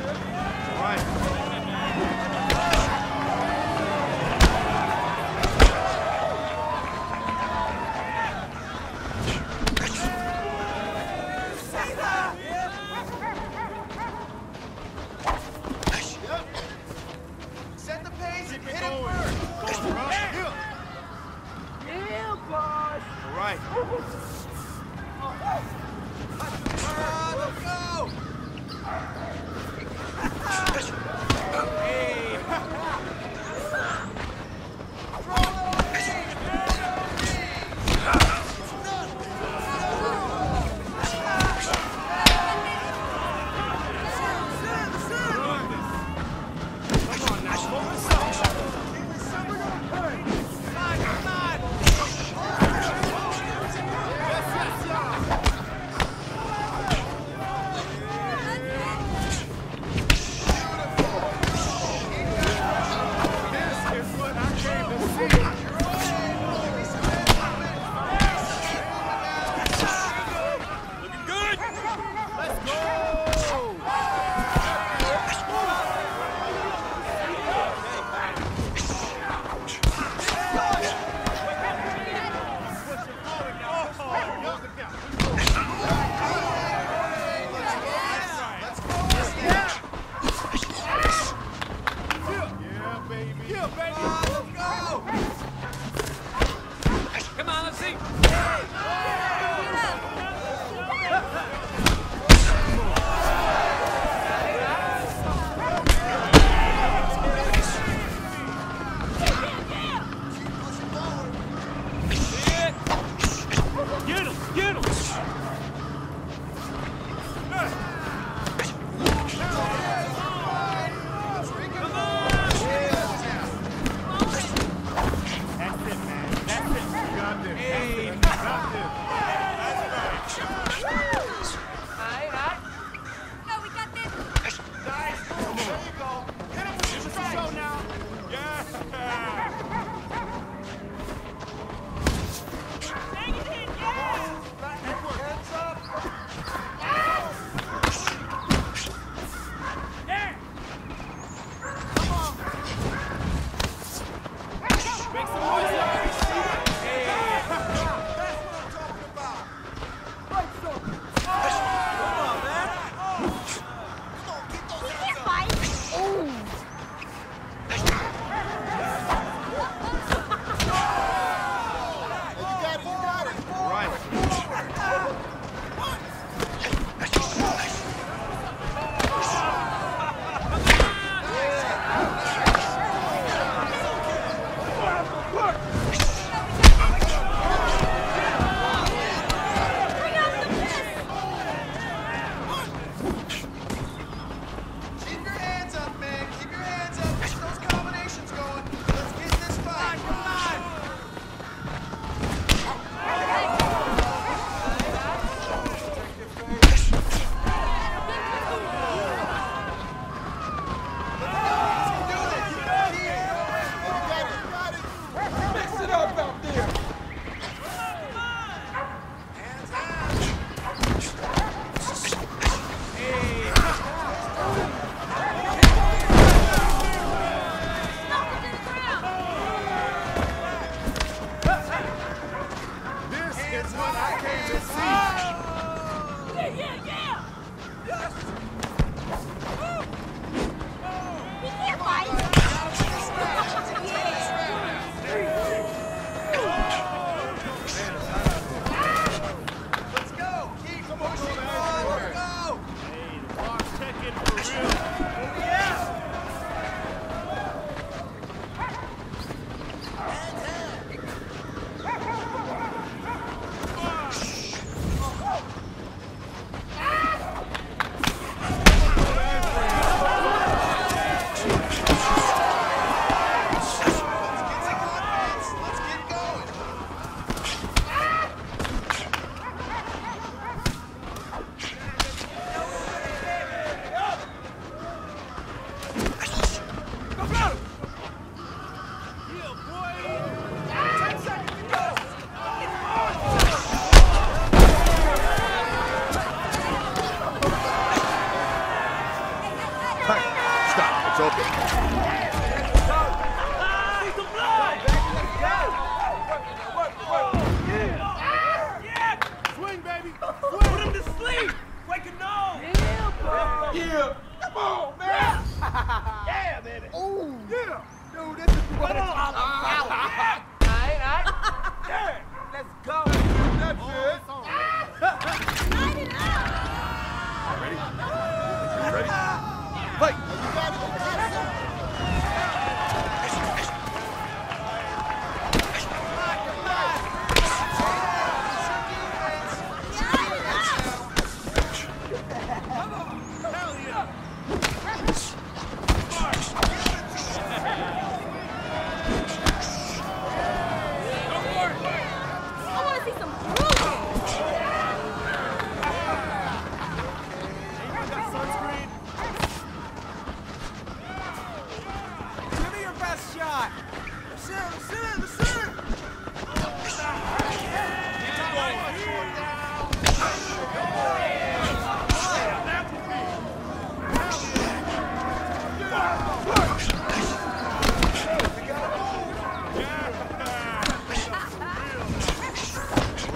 like It's what I came to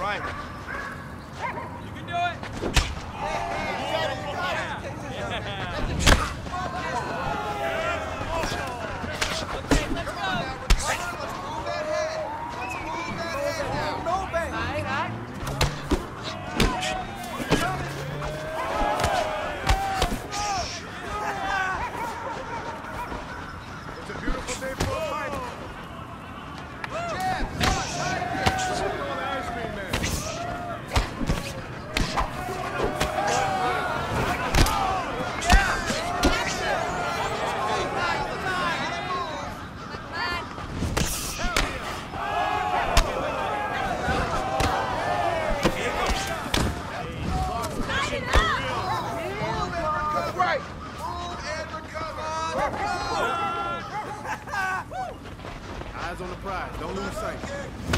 right. pride. Don't lose sight.